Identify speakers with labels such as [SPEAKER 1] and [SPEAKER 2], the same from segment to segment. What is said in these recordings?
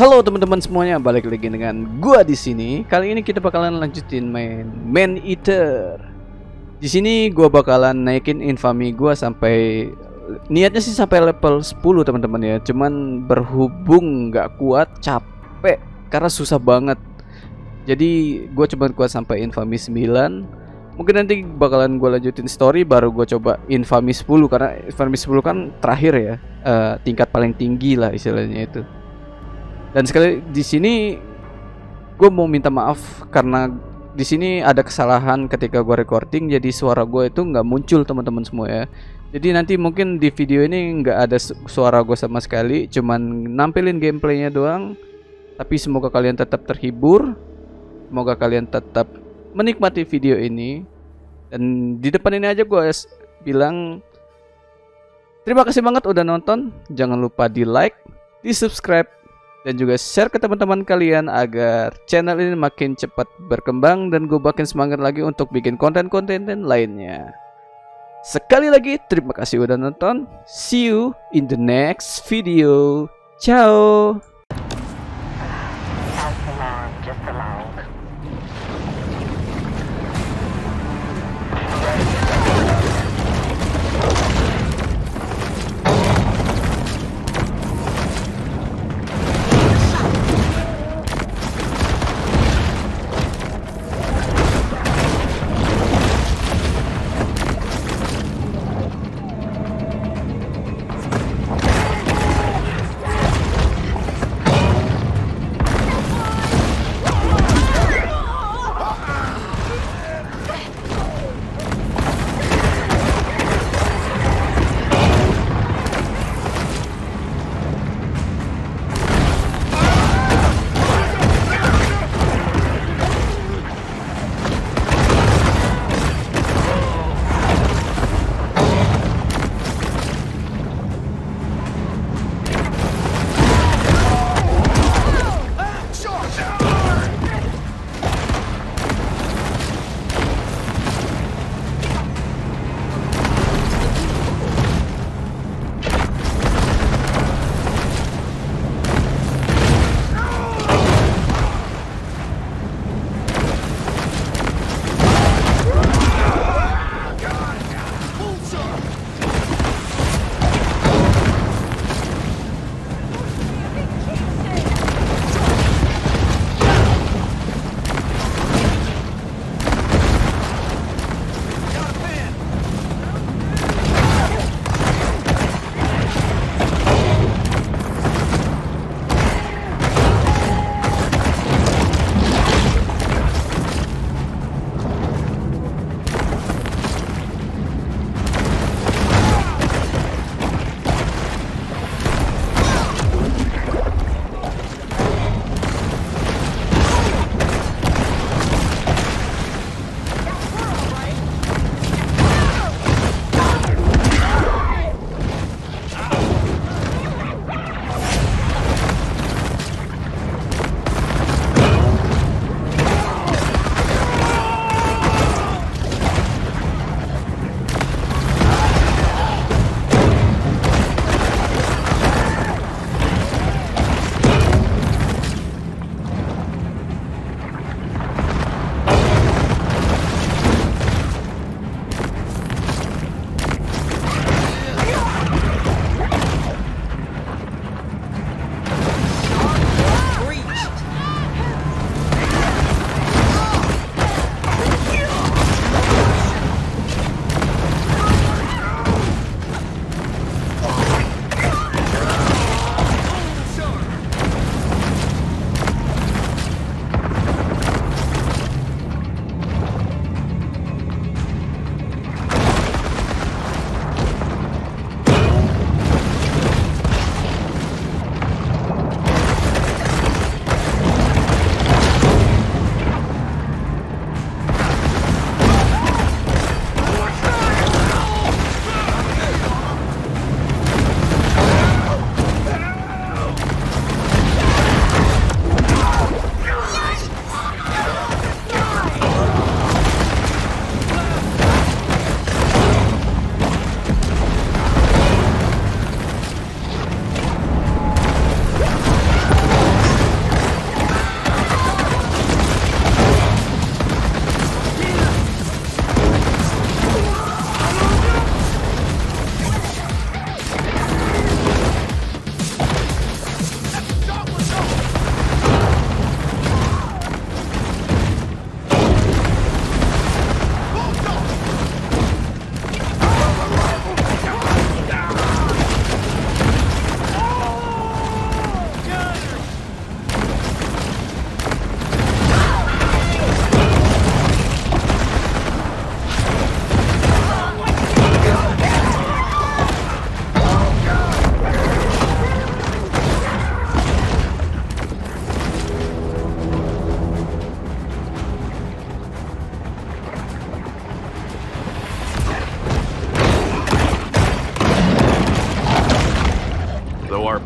[SPEAKER 1] Halo teman-teman semuanya, balik lagi dengan gua di sini. Kali ini kita bakalan lanjutin main Man Eater. Di sini gua bakalan naikin infamy gua sampai niatnya sih sampai level 10 teman-teman ya. Cuman berhubung nggak kuat, capek karena susah banget. Jadi gua cuma kuat sampai infamy 9. Mungkin nanti bakalan gua lanjutin story baru gua coba infamy 10 karena infamy 10 kan terakhir ya. eh, tingkat paling tinggi lah istilahnya itu. Dan sekali di sini gue mau minta maaf karena di sini ada kesalahan ketika gue recording jadi suara gue itu nggak muncul teman-teman semua ya. Jadi nanti mungkin di video ini nggak ada su- suara gue sama sekali, cuman nampilin gameplaynya doang. Tapi semoga kalian tetap terhibur, semoga kalian tetap menikmati video ini. Dan di depan ini aja gue bilang terima kasih banget udah nonton. Jangan lupa di like, di subscribe, dan juga share ke teman-teman kalian agar channel ini makin cepat berkembang dan gue makin semangat lagi untuk bikin konten-konten lainnya. Sekali lagi terima kasih udah nonton. See you in the next video. Ciao.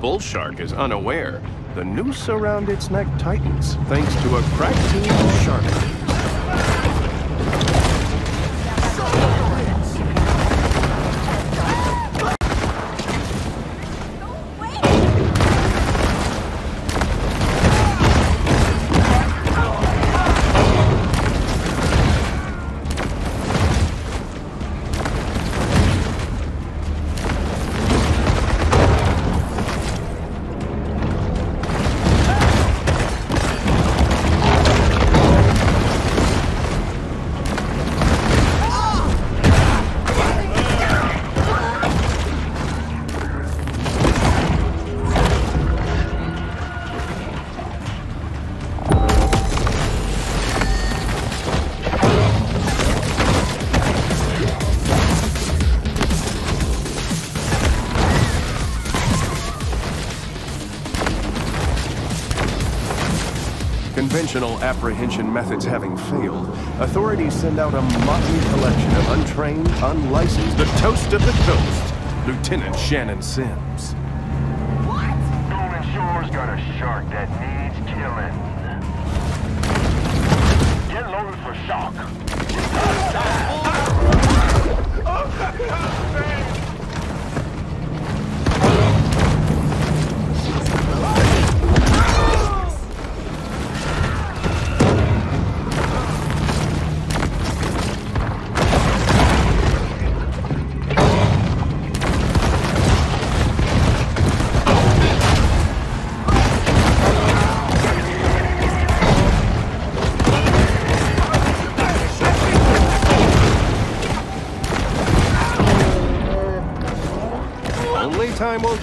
[SPEAKER 2] Bull shark is unaware, the noose around its neck tightens thanks to a crack team of shark. Conventional apprehension methods having failed, authorities send out a motley collection of untrained, unlicensed, the toast of the coast, Lieutenant Shannon Sims. What?
[SPEAKER 3] Golden Shore's got a shark that needs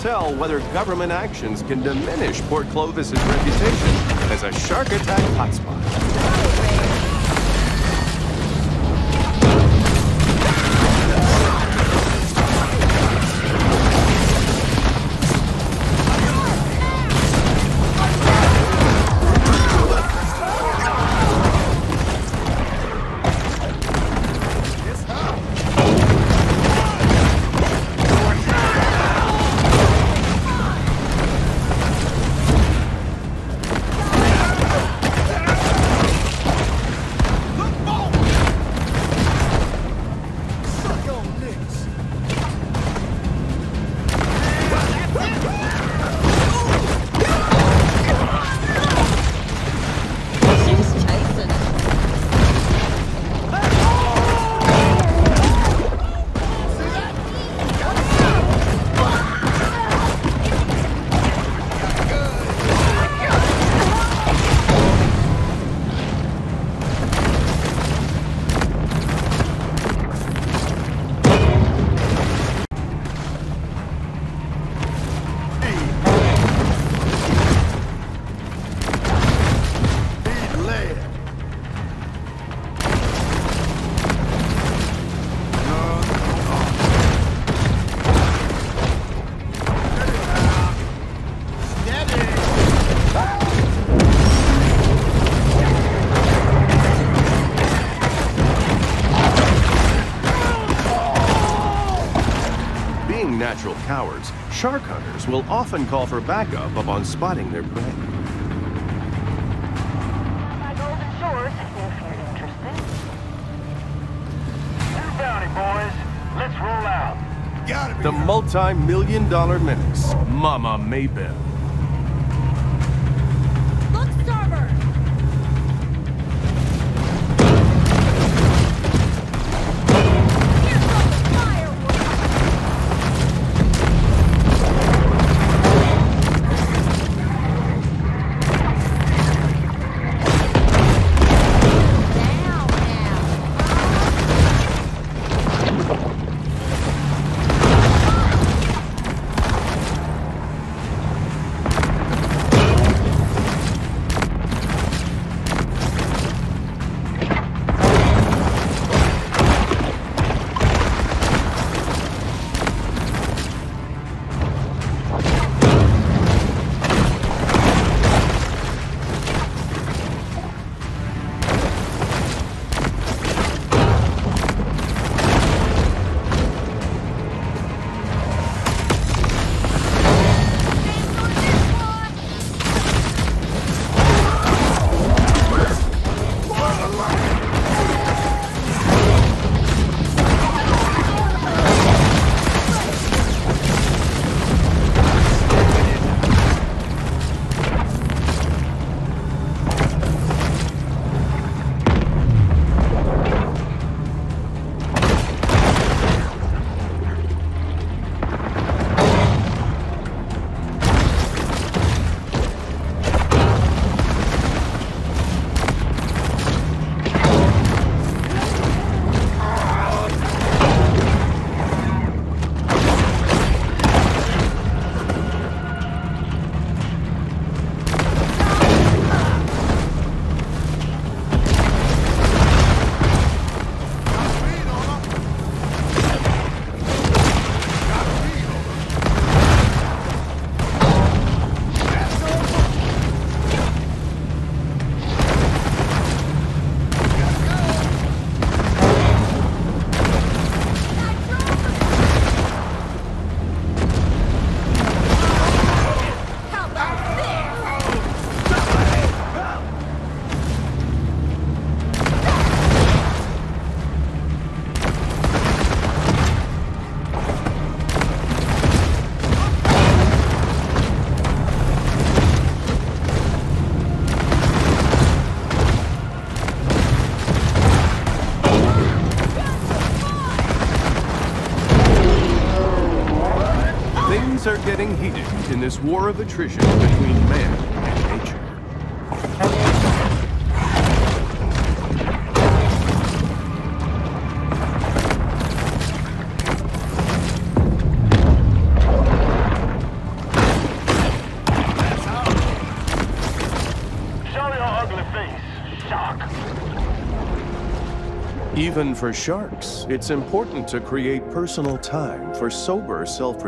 [SPEAKER 2] tell whether government actions can diminish Port Clovis's reputation as a shark attack hotspot. Natural cowards, shark hunters will often call for backup upon spotting their prey.
[SPEAKER 3] My Golden Shores, if you're. New bounty, boys. Let's roll out.
[SPEAKER 2] The multi-million dollar menace, Mama Maybell. War of attrition between man and nature.
[SPEAKER 3] Show your ugly face. Shock.
[SPEAKER 2] Even for sharks, it's important to create personal time for sober self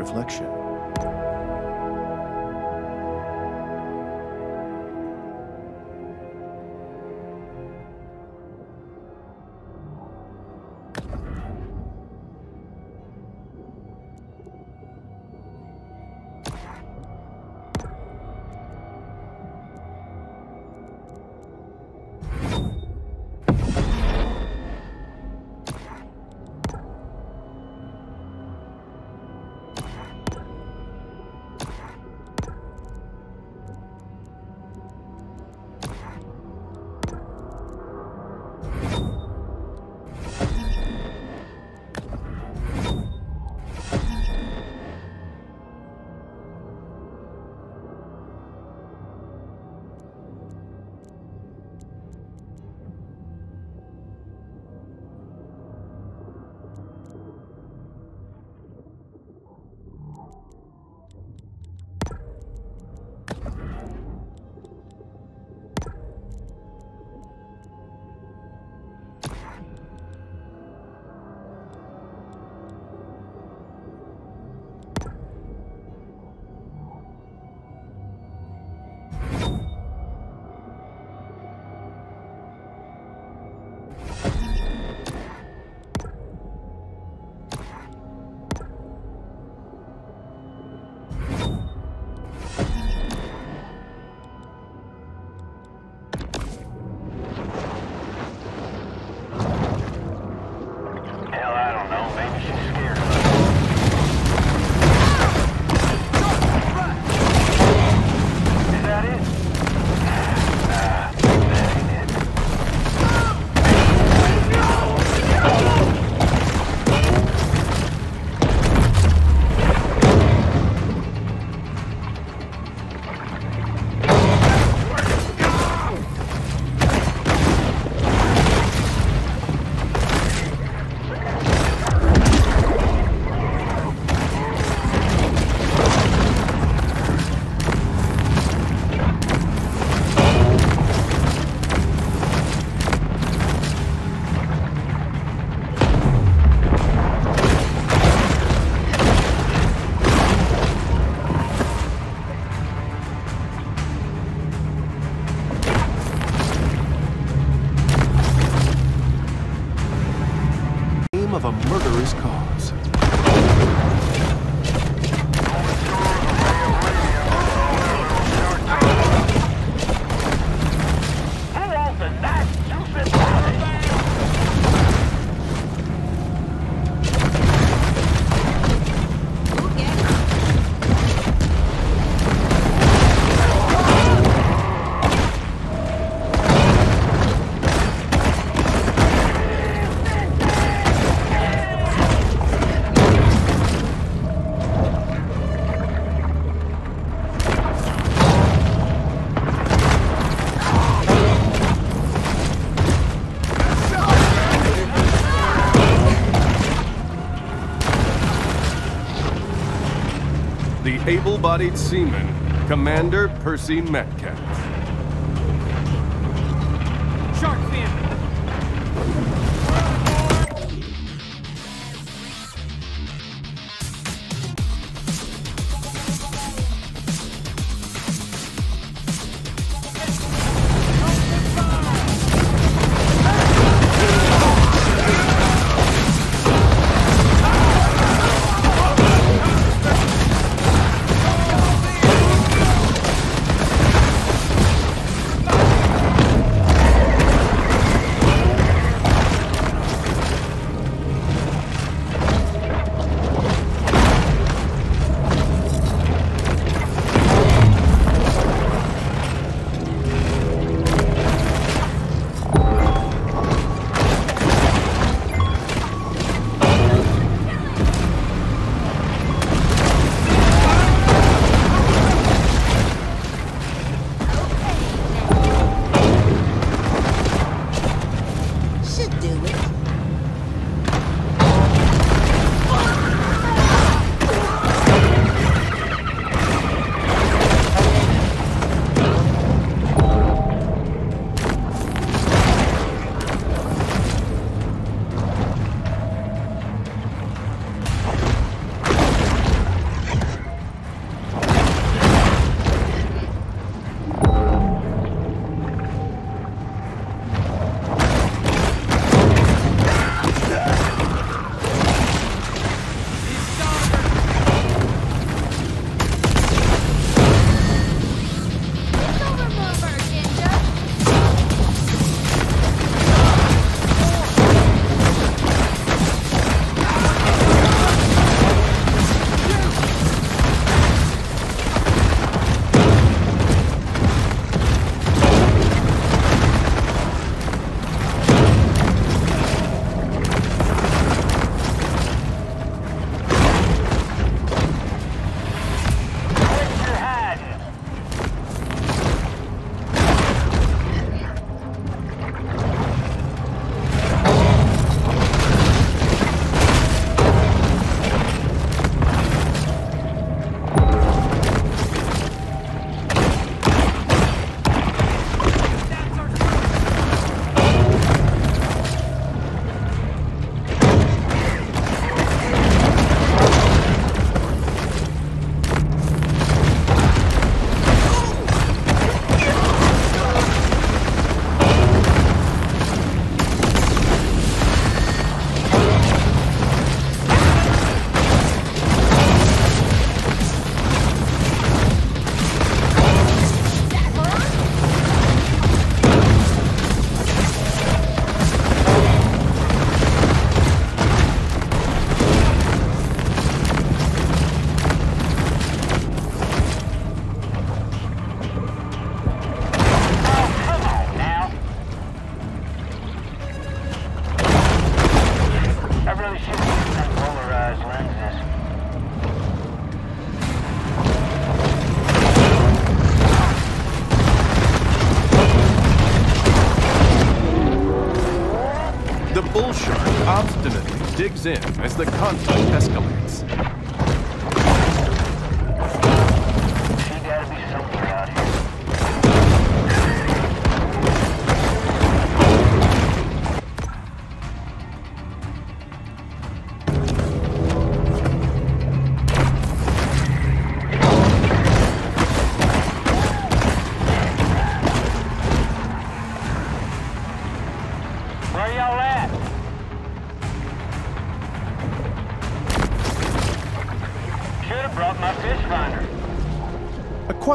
[SPEAKER 3] of
[SPEAKER 2] a murderous cause. The able bodied seaman, Commander Percy Metcalf. Digs in as the conflict escalates.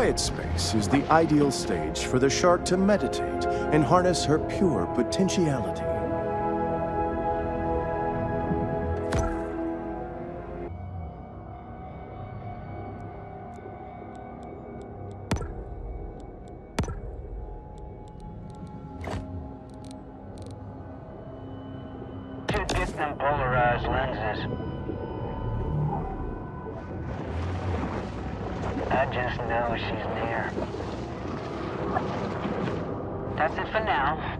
[SPEAKER 2] Quiet space is the ideal stage for the shark to meditate and harness her pure potentiality.
[SPEAKER 3] Get them polarized lenses. I just know she's near. That's it for now.